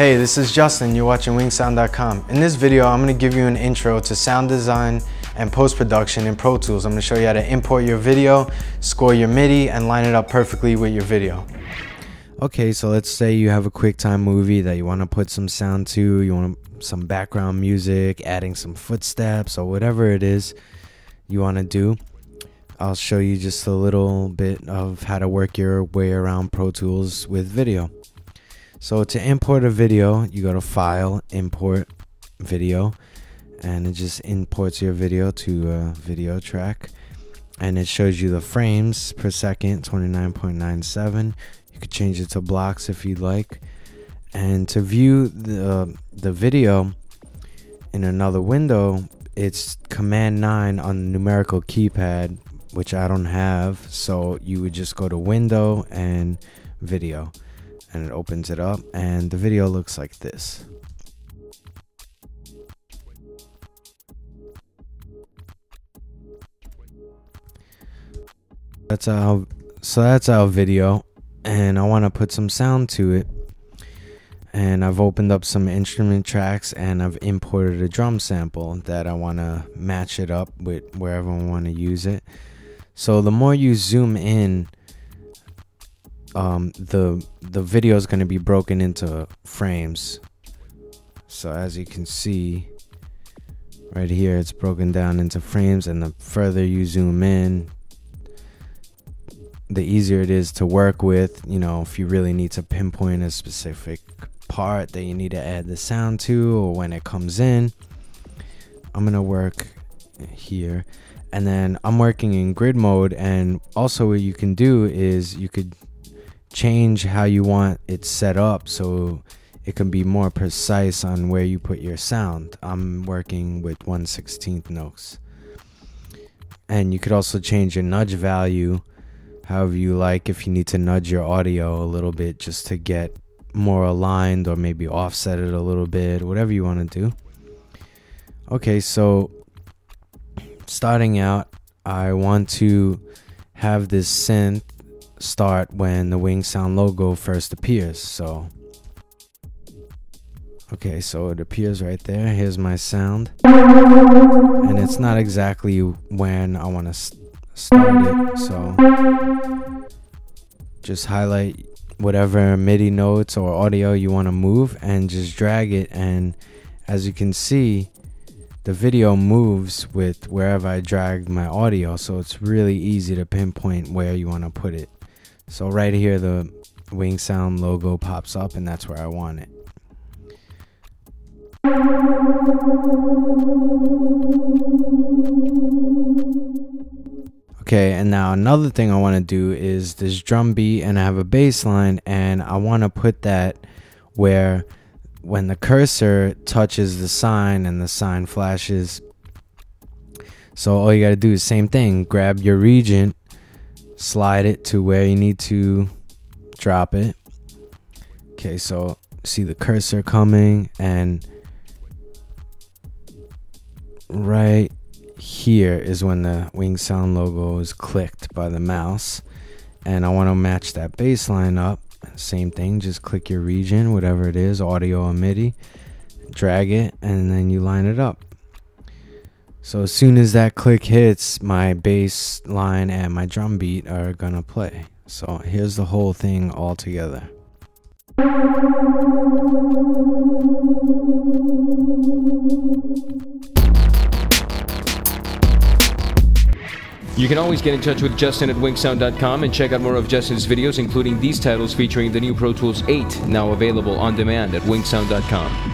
Hey, this is Justin, you're watching winksound.com. In this video, I'm gonna give you an intro to sound design and post-production in Pro Tools. I'm gonna show you how to import your video, score your MIDI, and line it up perfectly with your video. Okay, so let's say you have a QuickTime movie that you wanna put some sound to, you want some background music, adding some footsteps, or whatever it is you wanna do. I'll show you just a little bit of how to work your way around Pro Tools with video. So to import a video, you go to File, Import Video, and it just imports your video to a video track. And it shows you the frames per second, 29.97. You could change it to blocks if you'd like. And to view the, uh, the video in another window, it's Command 9 on the numerical keypad, which I don't have. So you would just go to Window and Video and it opens it up and the video looks like this. That's our so that's our video and I want to put some sound to it. And I've opened up some instrument tracks and I've imported a drum sample that I want to match it up with wherever I want to use it. So the more you zoom in, um, the the video is going to be broken into frames. So as you can see right here, it's broken down into frames, and the further you zoom in, the easier it is to work with. You know, if you really need to pinpoint a specific part that you need to add the sound to, or when it comes in, I'm gonna work here and then I'm working in grid mode and also what you can do is you could change how you want it set up so it can be more precise on where you put your sound. I'm working with 1 16th notes. And you could also change your nudge value however you like if you need to nudge your audio a little bit just to get more aligned or maybe offset it a little bit, whatever you want to do. Okay, so starting out, I want to have this synth start when the WinkSound logo first appears. So, okay, so it appears right there. Here's my sound, and it's not exactly when I want to start it. So, just highlight whatever MIDI notes or audio you want to move and just drag it. And as you can see, the video moves with wherever I drag my audio, so it's really easy to pinpoint where you want to put it. So right here, the WinkSound logo pops up and that's where I want it. Okay, and now another thing I want to do is this drum beat and I have a bass line and I want to put that where when the cursor touches the sign and the sign flashes. So all you got to do is same thing, grab your region slide it to where you need to drop it. Okay, so see the cursor coming and right here is when the WinkSound logo is clicked by the mouse. And I want to match that baseline up. Same thing just click your region whatever it is audio or MIDI drag it and then you line it up so as soon as that click hits, my bass line and my drum beat are gonna play. So here's the whole thing all together. You can always get in touch with Justin at winksound.com and check out more of Justin's videos, including these titles featuring the new Pro Tools 8, now available on demand at winksound.com.